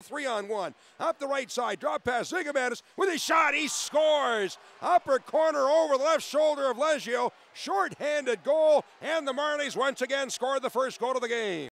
Three on one. Up the right side. Drop pass. Zigomanis with his shot. He scores. Upper corner over the left shoulder of Leggio. Short-handed goal. And the Marlies once again scored the first goal of the game.